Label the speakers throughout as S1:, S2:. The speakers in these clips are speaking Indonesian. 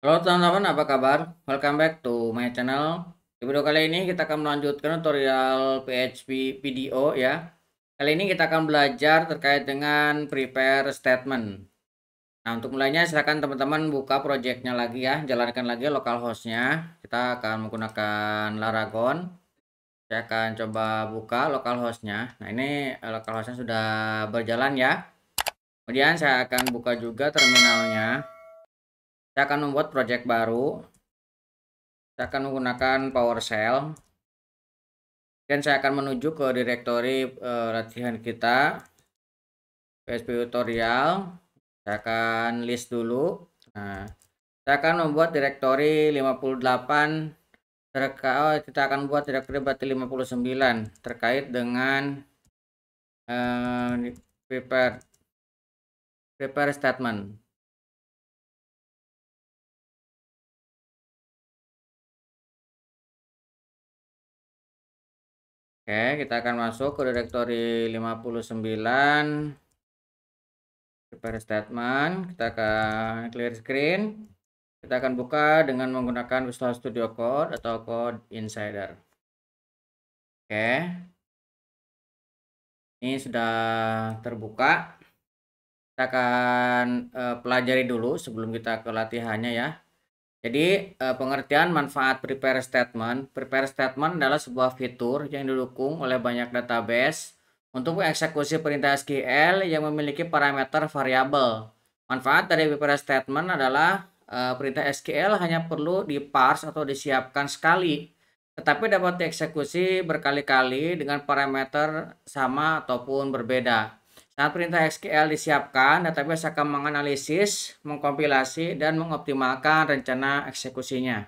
S1: Halo teman-teman, apa kabar? Welcome back to my channel. Di video kali ini kita akan melanjutkan tutorial PHP video ya. Kali ini kita akan belajar terkait dengan prepare statement. Nah, untuk mulainya silakan teman-teman buka projectnya lagi ya, jalankan lagi localhost-nya. Kita akan menggunakan Laragon. Saya akan coba buka localhost-nya. Nah, ini localhost-nya sudah berjalan ya. Kemudian saya akan buka juga terminalnya saya akan membuat project baru. Saya akan menggunakan PowerShell dan saya akan menuju ke direktori uh, latihan kita PSP tutorial. Saya akan list dulu. Nah saya akan membuat direktori 58 terkait kita akan buat direktori berarti 59 terkait dengan uh, prepare prepare statement Oke, kita akan masuk ke directory 59 prepare statement. Kita akan clear screen. Kita akan buka dengan menggunakan Visual Studio Code atau Code Insider. Oke. Ini sudah terbuka. Kita akan uh, pelajari dulu sebelum kita ke latihannya ya. Jadi eh, pengertian manfaat prepare statement. Prepare statement adalah sebuah fitur yang didukung oleh banyak database untuk mengeksekusi perintah SQL yang memiliki parameter variabel. Manfaat dari prepare statement adalah eh, perintah SQL hanya perlu diparse atau disiapkan sekali, tetapi dapat dieksekusi berkali-kali dengan parameter sama ataupun berbeda. Saat perintah SQL disiapkan, database akan menganalisis, mengkompilasi, dan mengoptimalkan rencana eksekusinya.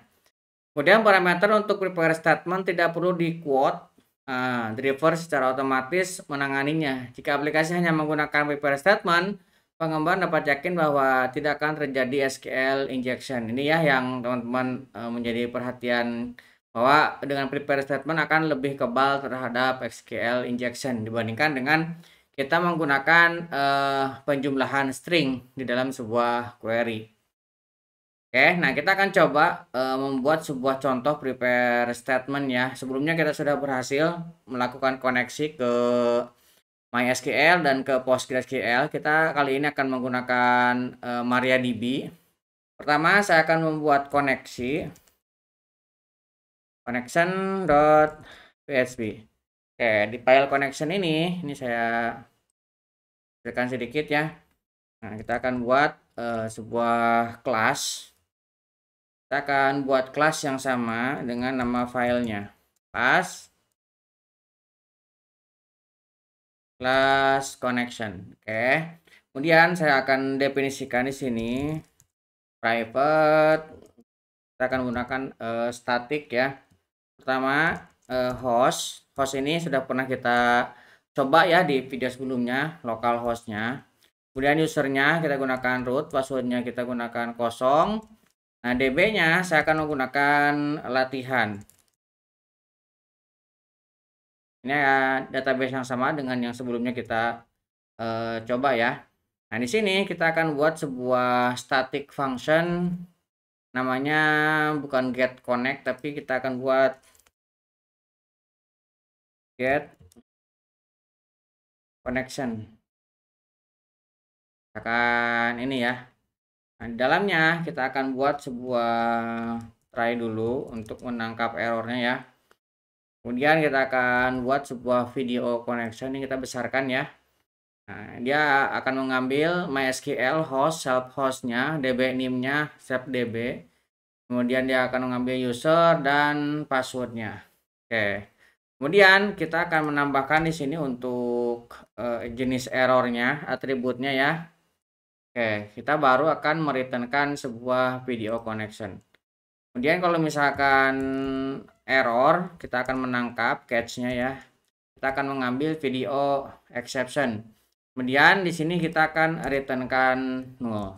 S1: Kemudian parameter untuk prepare statement tidak perlu di quote, uh, driver secara otomatis menanganinya. Jika aplikasi hanya menggunakan prepare statement, pengembang dapat yakin bahwa tidak akan terjadi SQL injection. Ini ya yang teman-teman uh, menjadi perhatian bahwa dengan prepare statement akan lebih kebal terhadap SQL injection dibandingkan dengan kita menggunakan uh, penjumlahan string di dalam sebuah query. Oke, nah kita akan coba uh, membuat sebuah contoh prepare statement ya. Sebelumnya kita sudah berhasil melakukan koneksi ke MySQL dan ke PostgreSQL. Kita kali ini akan menggunakan uh, MariaDB. Pertama, saya akan membuat koneksi connection.php. Oke, di file connection ini, ini saya berikan sedikit ya. Nah, kita akan buat uh, sebuah kelas. Kita akan buat kelas yang sama dengan nama filenya. Class class connection. Oke. Kemudian saya akan definisikan di sini private. Kita akan menggunakan uh, static ya. Pertama uh, host host ini sudah pernah kita coba ya di video sebelumnya lokal hostnya. Kemudian usernya kita gunakan root passwordnya kita gunakan kosong. Nah db nya saya akan menggunakan latihan. Ini ya database yang sama dengan yang sebelumnya kita uh, coba ya. Nah di sini kita akan buat sebuah static function. Namanya bukan get connect tapi kita akan buat get connection. Akan ini ya. Nah, di dalamnya kita akan buat sebuah try dulu untuk menangkap errornya ya. Kemudian kita akan buat sebuah video connection yang kita besarkan ya. Nah, dia akan mengambil MySQL host self hostnya db name nya db kemudian dia akan mengambil user dan passwordnya. Oke Kemudian kita akan menambahkan di sini untuk uh, jenis errornya, atributnya ya. Oke, kita baru akan mereturnkan sebuah video connection. Kemudian kalau misalkan error, kita akan menangkap catch-nya ya. Kita akan mengambil video exception. Kemudian di sini kita akan returnkan null.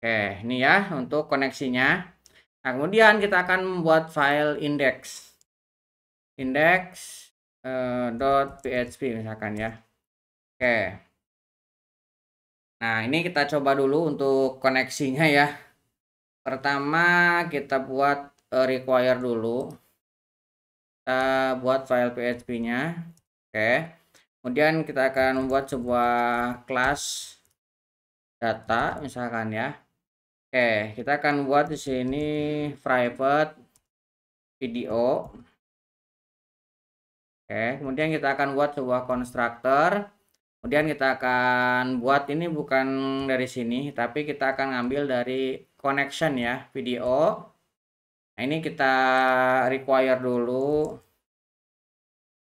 S1: Oke, ini ya untuk koneksinya. Nah, kemudian kita akan membuat file index index uh, dot php misalkan ya. Oke. Nah ini kita coba dulu untuk koneksinya ya. Pertama kita buat uh, require dulu. Kita buat file PHP nya oke. Kemudian kita akan membuat sebuah kelas data misalkan ya. Oke kita akan buat di sini private video oke kemudian kita akan buat sebuah konstruktor. Kemudian kita akan buat ini bukan dari sini tapi kita akan ngambil dari connection ya video. Nah ini kita require dulu.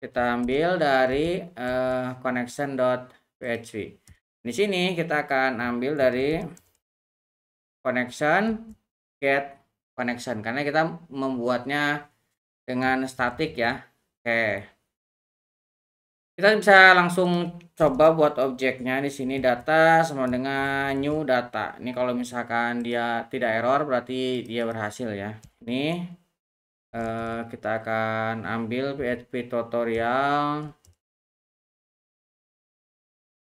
S1: Kita ambil dari uh, connection.php di sini kita akan ambil dari connection get connection. Karena kita membuatnya dengan statik ya. Oke kita bisa langsung coba buat objeknya di sini data sama dengan new data. Ini kalau misalkan dia tidak error berarti dia berhasil ya. Ini eh, kita akan ambil PHP tutorial.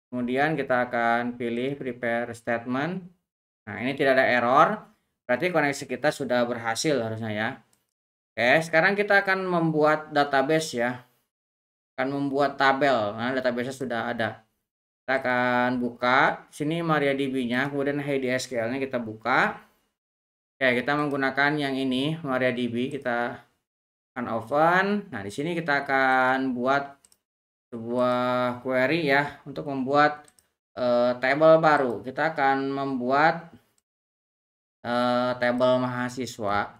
S1: Kemudian kita akan pilih prepare statement. Nah ini tidak ada error berarti koneksi kita sudah berhasil harusnya ya. Oke sekarang kita akan membuat database ya akan membuat tabel. Nah, database sudah ada. Kita akan buka sini MariaDB-nya, kemudian HDSQL-nya kita buka. Ya, kita menggunakan yang ini MariaDB, kita akan open. Nah, di sini kita akan buat sebuah query ya untuk membuat uh, table baru. Kita akan membuat uh, table mahasiswa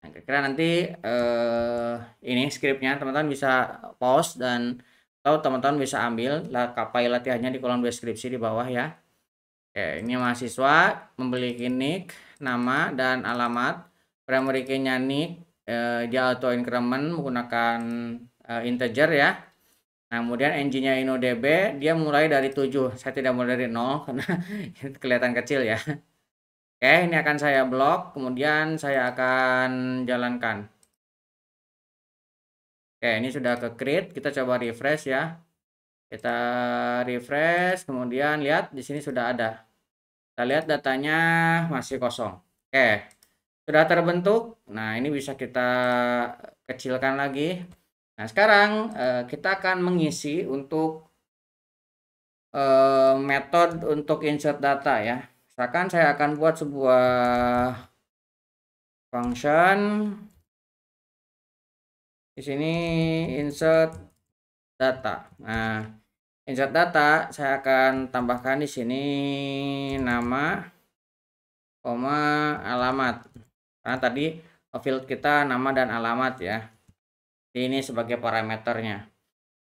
S1: Nah, kira-kira nanti eh, ini skripnya teman-teman bisa pause dan atau teman-teman bisa ambil lah kapai latihannya di kolom deskripsi di bawah ya. Oke, ini mahasiswa memiliki nick, nama dan alamat. Primary key-nya nick, eh, dia auto increment menggunakan eh, integer ya. Nah, kemudian engine-nya InnoDB dia mulai dari 7. Saya tidak mulai dari 0 karena kelihatan kecil ya. Oke, ini akan saya blok, kemudian saya akan jalankan. Oke, ini sudah ke create, kita coba refresh ya. Kita refresh, kemudian lihat di sini sudah ada. Kita lihat datanya masih kosong. Oke, sudah terbentuk. Nah, ini bisa kita kecilkan lagi. Nah, sekarang eh, kita akan mengisi untuk eh, metode untuk insert data ya misalkan saya akan buat sebuah function. Di sini insert data. Nah insert data saya akan tambahkan di sini nama koma alamat. Karena tadi field kita nama dan alamat ya. Ini sebagai parameternya.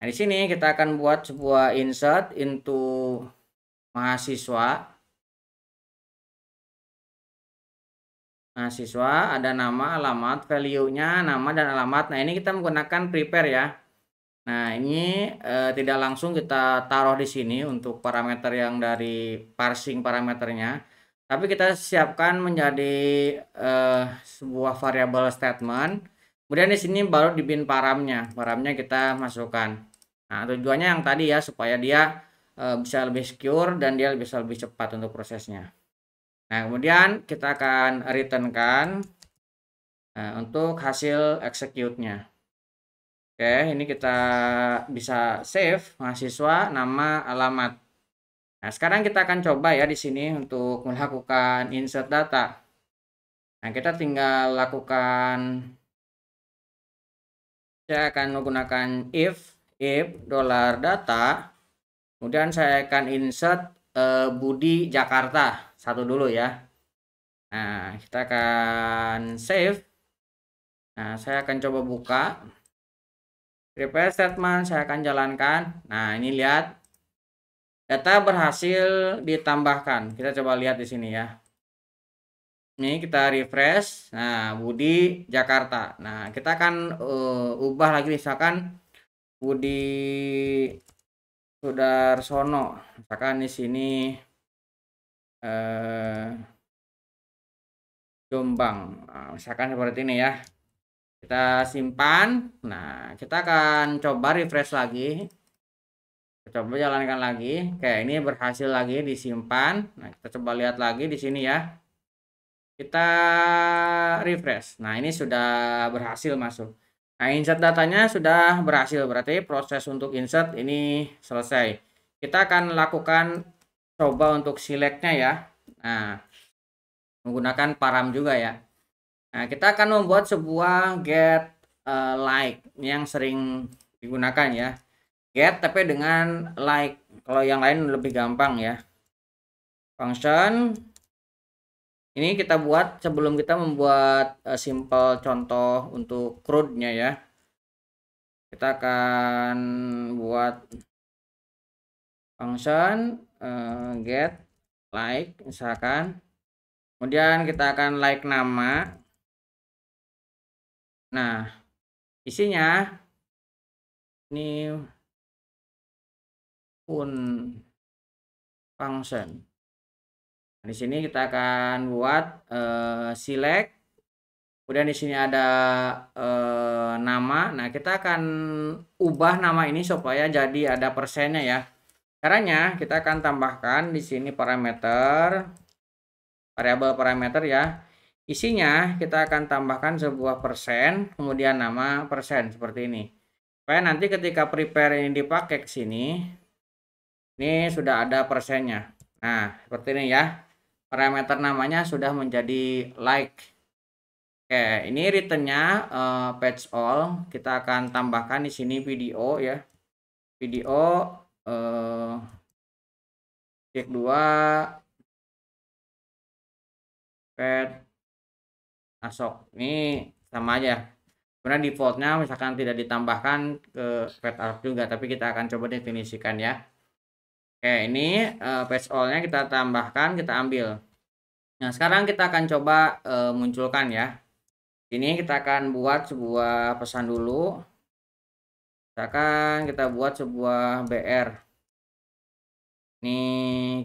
S1: Nah di sini kita akan buat sebuah insert into mahasiswa mahasiswa ada nama alamat value-nya nama dan alamat. Nah ini kita menggunakan prepare ya. Nah ini eh, tidak langsung kita taruh di sini untuk parameter yang dari parsing parameternya. Tapi kita siapkan menjadi eh, sebuah variable statement. Kemudian di sini baru di bin paramnya. Paramnya kita masukkan. Nah tujuannya yang tadi ya supaya dia eh, bisa lebih secure dan dia bisa lebih cepat untuk prosesnya Nah, kemudian kita akan returnkan nah, untuk hasil execute-nya. Oke, ini kita bisa save mahasiswa, nama, alamat. Nah, sekarang kita akan coba ya di sini untuk melakukan insert data. Nah, kita tinggal lakukan saya akan menggunakan if if dollar data kemudian saya akan insert uh, Budi Jakarta satu dulu ya. Nah kita akan save. Nah saya akan coba buka. Prepare statement saya akan jalankan. Nah ini lihat. Data berhasil ditambahkan. Kita coba lihat di sini ya. Ini kita refresh. Nah Budi Jakarta. Nah kita akan uh, ubah lagi. Misalkan Budi Sudarsono. Misalkan di sini eh, Jombang. Nah, misalkan seperti ini ya. Kita simpan. Nah kita akan coba refresh lagi. Coba jalankan lagi. Kayak ini berhasil lagi disimpan. Nah kita coba lihat lagi di sini ya. Kita refresh. Nah, ini sudah berhasil masuk. Nah, insert datanya sudah berhasil, berarti proses untuk insert ini selesai. Kita akan lakukan coba untuk selectnya ya. Nah, menggunakan param juga ya. Nah, kita akan membuat sebuah get uh, like yang sering digunakan ya. Get tapi dengan like. Kalau yang lain lebih gampang ya. Function ini kita buat sebelum kita membuat uh, simple contoh untuk crude-nya ya. Kita akan buat function uh, get like misalkan. Kemudian kita akan like nama. Nah, isinya ini pun function Nah, di sini kita akan buat uh, select. Kemudian di sini ada uh, nama. Nah, kita akan ubah nama ini supaya jadi ada persennya ya. Caranya kita akan tambahkan di sini parameter variabel parameter ya. Isinya kita akan tambahkan sebuah persen, kemudian nama persen seperti ini. Supaya nanti ketika prepare ini dipakai ke sini, ini sudah ada persennya. Nah, seperti ini ya parameter namanya sudah menjadi like Oke, ini returnnya uh, patch all. Kita akan tambahkan di sini video ya. Video uh, cek 2 pet asok. Ini sama aja. Kemudian defaultnya misalkan tidak ditambahkan ke pet arc juga, tapi kita akan coba definisikan ya. Oke, ini uh, page all-nya kita tambahkan, kita ambil. Nah, sekarang kita akan coba uh, munculkan ya. Ini kita akan buat sebuah pesan dulu. Misalkan kita buat sebuah BR. Ini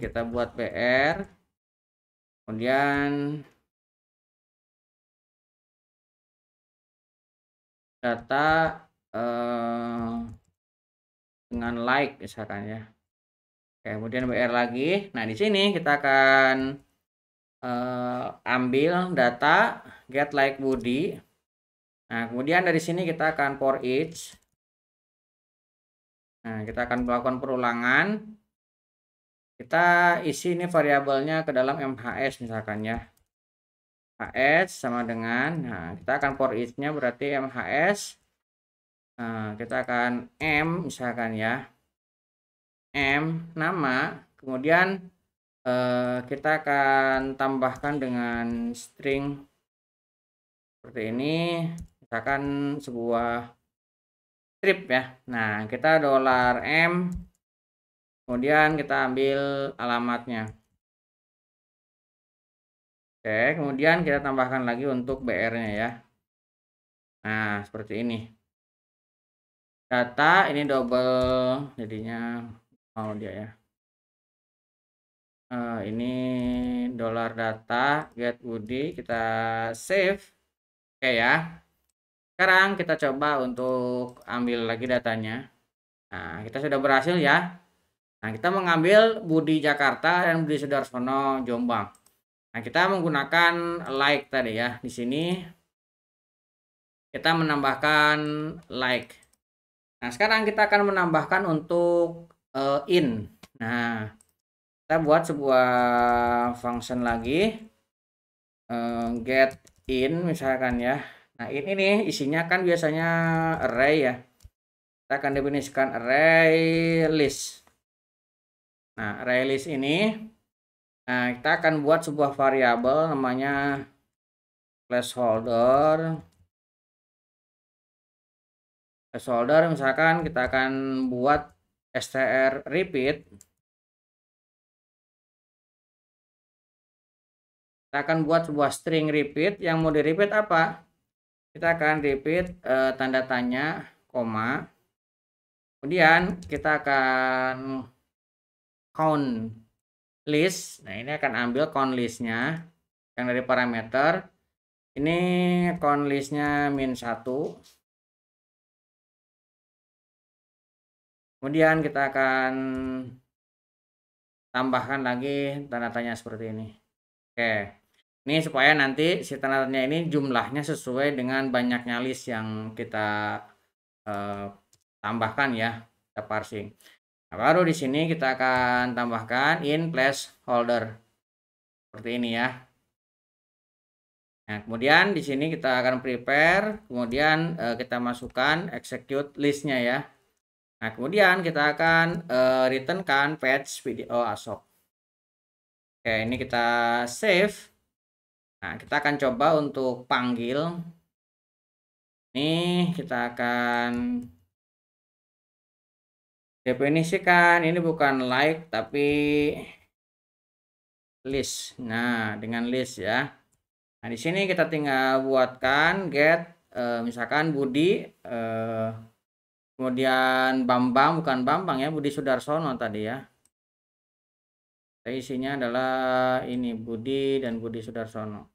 S1: kita buat BR. Kemudian data uh, dengan like misalkan ya. Oke, kemudian BR lagi. Nah, di sini kita akan uh, ambil data get like body. Nah, kemudian dari sini kita akan for each. Nah, kita akan melakukan perulangan. Kita isi ini variabelnya ke dalam MHS misalkan ya. HS sama dengan, nah kita akan for each-nya berarti MHS. Nah, kita akan M misalkan ya. M nama kemudian eh, kita akan tambahkan dengan string seperti ini misalkan sebuah strip ya. Nah kita dolar M kemudian kita ambil alamatnya. Oke kemudian kita tambahkan lagi untuk BR nya ya. Nah seperti ini. Data ini double jadinya mau dia ya. Uh, ini dolar data get woody kita save. Oke ya sekarang kita coba untuk ambil lagi datanya. Nah kita sudah berhasil ya. Nah kita mengambil Budi Jakarta dan Budi Sudarsono Jombang. Nah kita menggunakan like tadi ya. Di sini kita menambahkan like. Nah sekarang kita akan menambahkan untuk uh, in. Nah, kita buat sebuah function lagi. Uh, get in misalkan ya. Nah, ini nih isinya kan biasanya array ya. Kita akan definisikan array list. Nah, array list ini nah kita akan buat sebuah variabel namanya placeholder placeholder misalkan kita akan buat str repeat kita akan buat sebuah string repeat yang mau di repeat apa kita akan repeat uh, tanda tanya koma. Kemudian kita akan count list. Nah ini akan ambil count listnya yang dari parameter. Ini count listnya min 1 kemudian kita akan tambahkan lagi tanda tanya seperti ini. Oke Ini supaya nanti si tanda-tandanya ini jumlahnya sesuai dengan banyaknya list yang kita uh, tambahkan ya, kita parsing. Nah, baru di sini kita akan tambahkan in placeholder. Seperti ini ya. Nah, kemudian di sini kita akan prepare, kemudian uh, kita masukkan execute listnya ya. Nah, kemudian kita akan uh, returnkan patch video asok. Oke, ini kita save. Nah, kita akan coba untuk panggil. Ini kita akan definisikan ini bukan like tapi list. Nah, dengan list ya. Nah, di sini kita tinggal buatkan get eh, misalkan Budi eh, kemudian Bambang bukan Bambang ya, Budi Sudarsono tadi ya. Isinya adalah ini Budi dan Budi Sudarsono.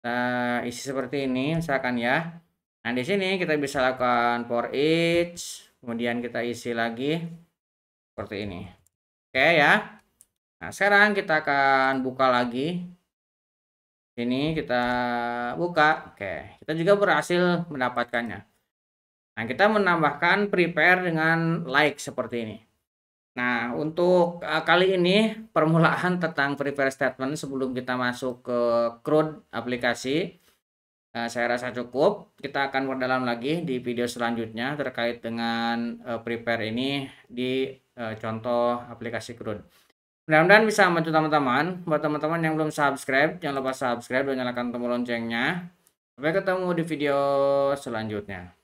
S1: Kita isi seperti ini misalkan ya. Nah, di sini kita bisa lakukan for each, kemudian kita isi lagi seperti ini. Oke ya. Nah, sekarang kita akan buka lagi. Ini kita buka. Oke, kita juga berhasil mendapatkannya. Nah, kita menambahkan prepare dengan like seperti ini. Nah, untuk uh, kali ini permulaan tentang prepare statement sebelum kita masuk ke CRUD aplikasi. Uh, saya rasa cukup. Kita akan berdalam lagi di video selanjutnya terkait dengan uh, prepare ini di uh, contoh aplikasi CRUD. Mudah-mudahan bisa membantu teman-teman. Buat teman-teman yang belum subscribe, jangan lupa subscribe dan nyalakan tombol loncengnya. Sampai ketemu di video selanjutnya.